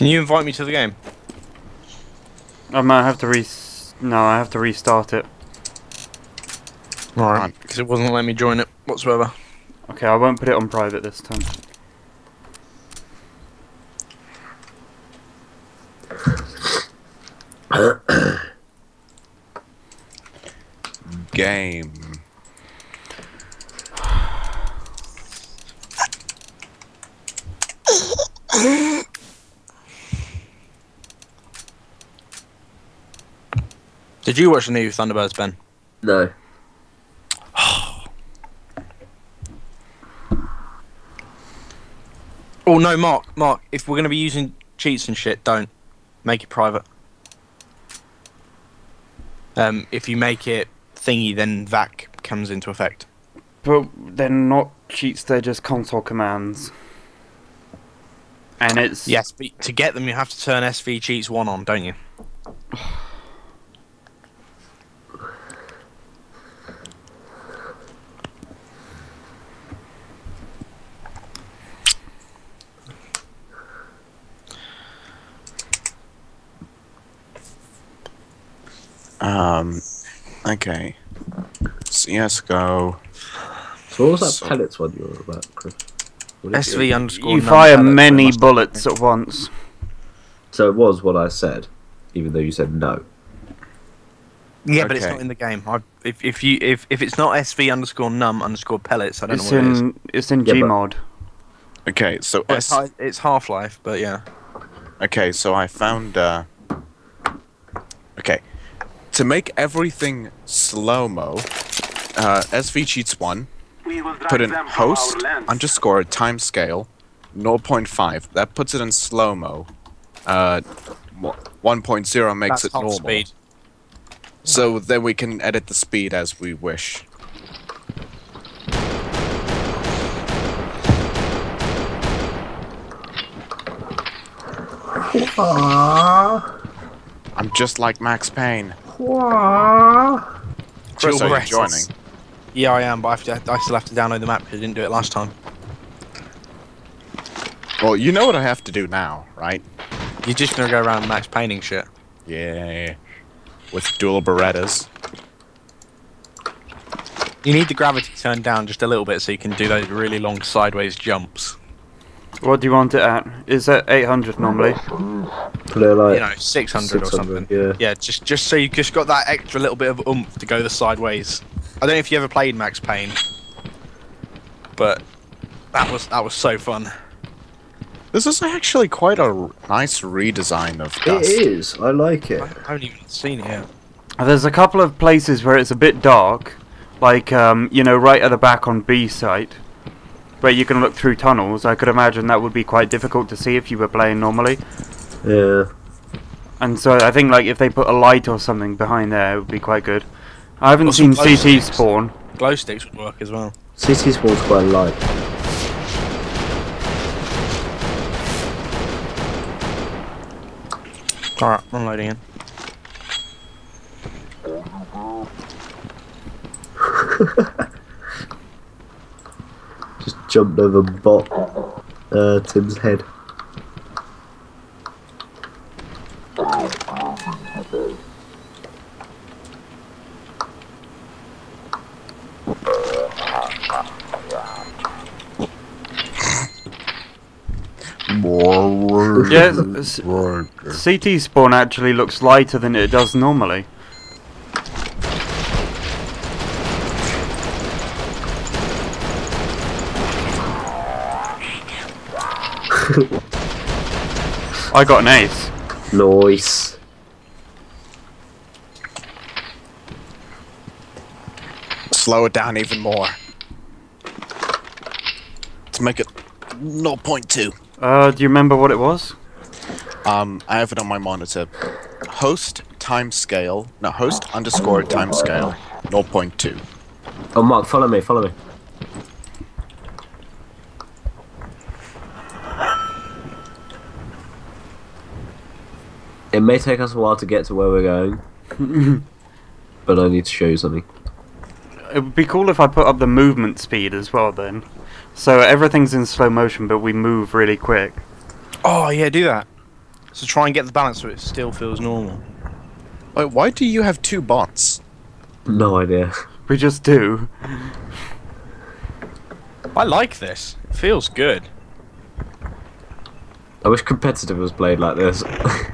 Can you invite me to the game? I might have to re. No, I have to restart it. Alright. Because it wasn't letting me join it whatsoever. Okay, I won't put it on private this time. Game. Did you watch the new Thunderbirds, Ben? No. Oh no, Mark, Mark, if we're gonna be using cheats and shit, don't. Make it private. Um, if you make it thingy, then VAC comes into effect. But they're not cheats, they're just console commands. And it's. Yes, but to get them, you have to turn SV cheats one on, don't you? Um. Okay. CS:GO. So what was that So- pellets one you were about, Chris? What SV you- underscore. You fire many bullets at once. So it was what I said, even though you said no. Yeah, but it's not in the game. I, if if you if, if it's not SV underscore num underscore pellets, I don't It's know what it is. in it's in Yeah, but- Gmod. Okay, so Well, It's, S- hi- it's Half Life, but yeah. Okay, so I found uh Okay. To make everything slow-mo, uh SV cheats 1, put in host underscore timescale 0.5. That puts it in slow-mo. Uh 1.0 makes That's it normal. speed. So then we can edit the speed as we wish. I'm just like Max Payne. Chris, Jill are you joining? Yeah, I am, but I, have to, I still have to download the map because I didn't do it last time. Well, you know what I have to do now, right? You're just gonna go around max painting shit. Yeah. With dual Berettas. You need the gravity turned down just a little bit so you can do those really long sideways jumps. What do you want it at? Is that 800 normally? Put it like You know, 600, or something. yeah. Yeah, just just so you just got that extra little bit of oomph to go the sideways. I don't know if you ever played Max Payne, but that was that was so fun. This is actually quite a nice redesign of Dust. It is. I like it. I haven't even seen it yet. There's a couple of places where it's a bit dark, like um, you know, right at the back on B site, where you can look through tunnels. I could imagine that would be quite difficult to see if you were playing normally. Yeah. And so I think like if they put a light or something behind there, it would be quite good. I haven't seen CT sticks. spawn. Glow sticks would work as well. CT Sports quite light. Alright, I'm loading in. Just jumped over bot uh, Tim's head. Yeah, CT spawn actually looks lighter than it does normally. I got an ace. Nice. Slow it down even more. To make it 0.2. Uh, do you remember what it was? Um, I have it on my monitor. Host timescale. No, host underscore timescale 0.2. Oh, Mark, follow me. Follow me. It may take us a while to get to where we're going, but I need to show you something. It would be cool if I put up the movement speed as well then. So everything's in slow motion but we move really quick. Oh yeah, do that. So try and get the balance so it still feels normal. Wait, why do you have two bots? No idea. We just do. I like this. It feels good. I wish competitive was played like this.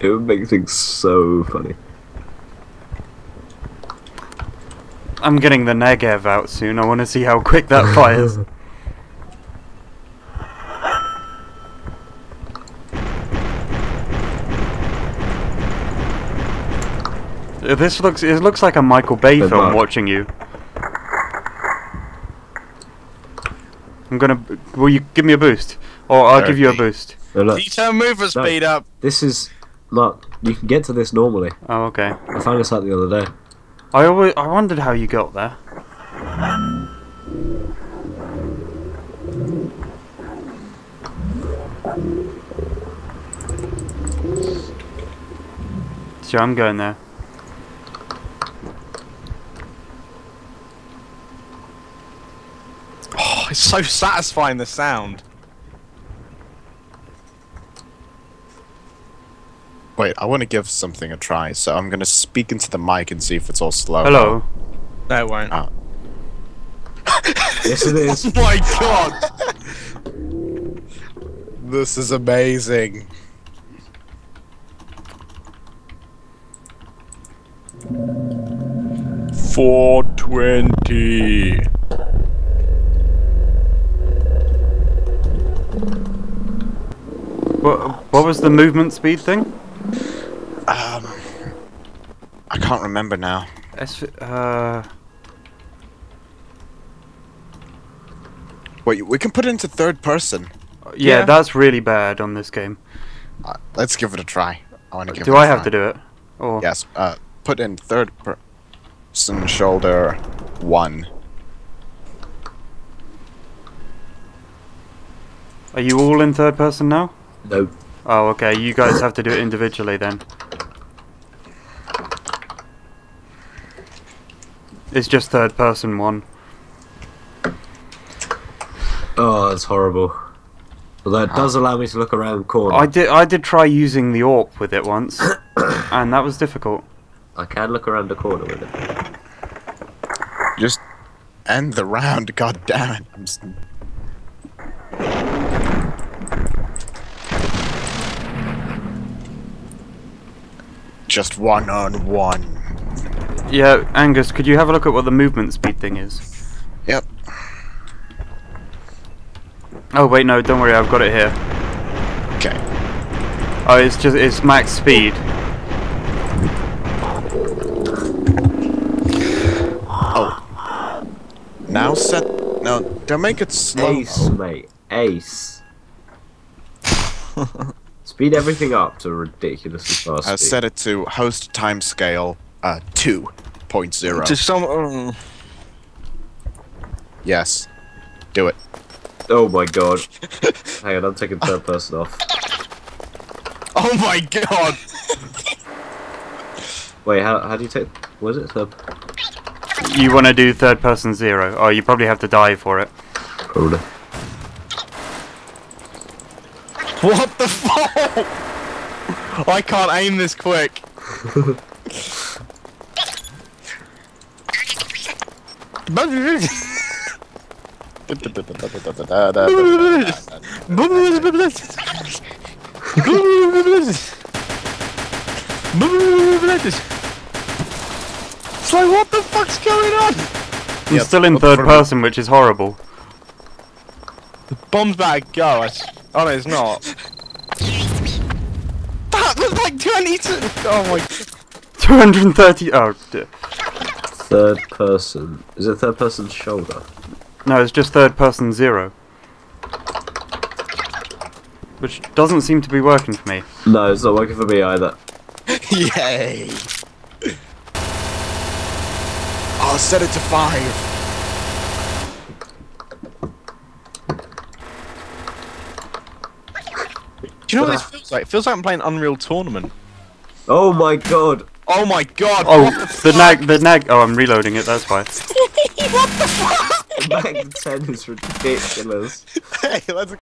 it would make things so funny. I'm getting the Negev out soon. I want to see how quick that fires. Uh, This looks it looks like a Michael Bay Good film luck. watching you. I'm gonna. Will you give me a boost, or I'll give you a boost? No, look, Can you turn movement No. speed up? this is look. You can get to this normally. Oh, okay. I found this out the other day. I always I wondered how you got there. So I'm going there. Oh, it's so satisfying the sound. Wait, I want to give something a try, so I'm gonna speak into the mic and see if it's all slow. Hello. No, it won't. Ah. Yes, it is. Oh my god! This is amazing. Four twenty. What what was the movement speed thing? Um, I can't remember now. S uh Wait, we can put it into third person. yeah, Yeah. that's really bad on this game. Uh, let's give it a try. I want to give. Do it a I have try. to do it? Or Yes. Uh, put in third person shoulder one. are you all in third person now? No. Oh, okay. You guys have to do it individually then. It's just third person one. Oh, that's horrible. Although it does allow me to look around corner. I did I did try using the AWP with it once, and that was difficult. I can look around the corner with it. Just end the round. God damn it! I'm s- Just one on one. Yeah, Angus, could you have a look at what the movement speed thing is? Yep. Oh wait, no, don't worry, I've got it here. Okay. Oh, it's just it's max speed. Oh. Now set. No, don't make it slow. Ace, mate. Ace. Speed everything up to ridiculously fast I speed. set it to host timescale uh, 2.0. To some. um, Yes. Do it. Oh my god. Hang on, I'm taking third person off. Oh my god! Wait, how, how do you take... Was it third? You want to do third person zero? Oh, you probably have to die for it. Probably. What the fuck? I can't aim this quick. It's like, what the fuck's going on? I'm Yep, still in third person, which is horrible. The Bomb's about to go. I s- Oh no, it's not. That was like 22. Oh my. 230. Oh, d- Third person. Is it third person shoulder? no, it's just third person zero. Which doesn't seem to be working for me. No, it's not working for me either. Yay! I'll set it to five. Do you know what this ah. feels like? It feels like I'm playing Unreal Tournament. Oh my god! Oh my god. Oh, what the fuck? nag, the nag. Oh, I'm reloading it. That's why. What the fuck? The MAC 10 is ridiculous. Hey, let's